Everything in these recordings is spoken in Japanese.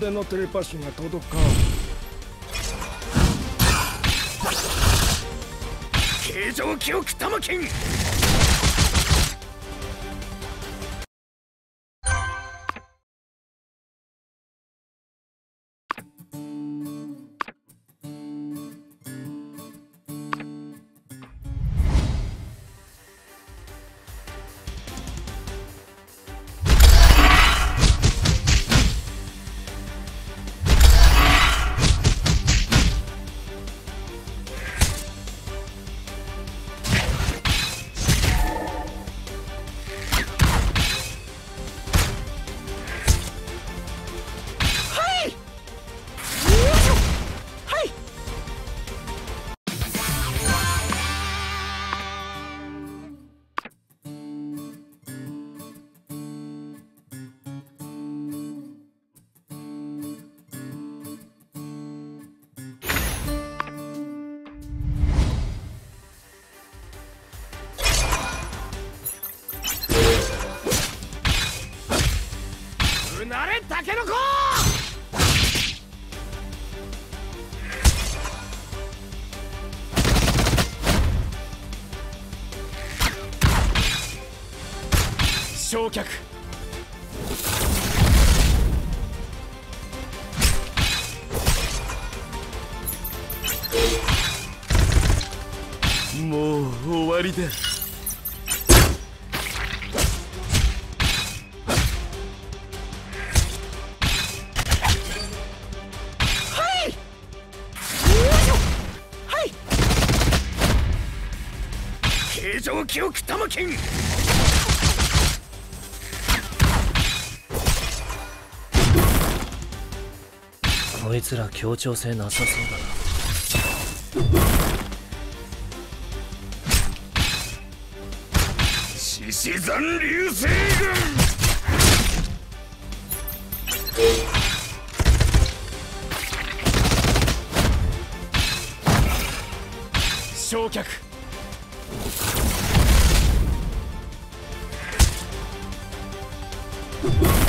でのテレパシーが届か。ん形状記憶玉金なれタケノコ焼却。もう終わりだ形状記憶玉金こいつら協調性なさそうだな。獅子山流星群。焼却シ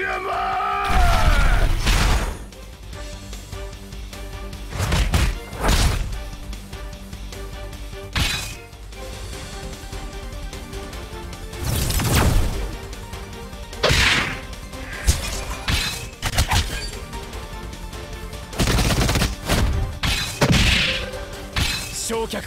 焼却。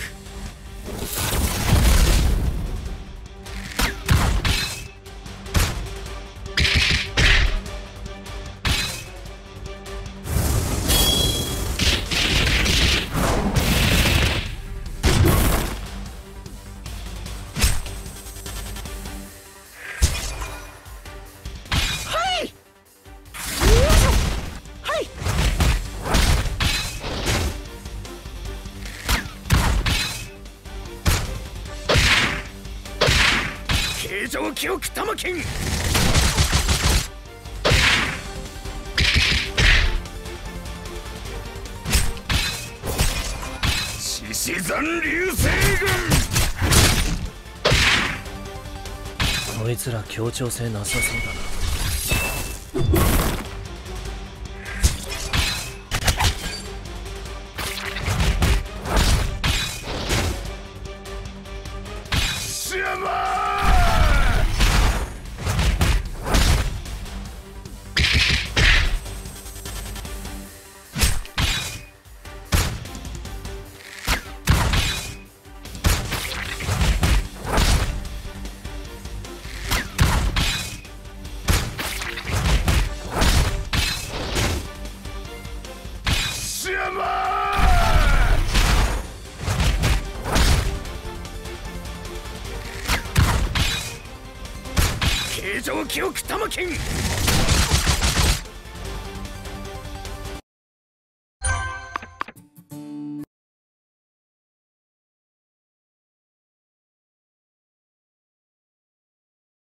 形状記憶玉金獅子山流星群。こいつら協調性なさそうだな。形状記憶玉剣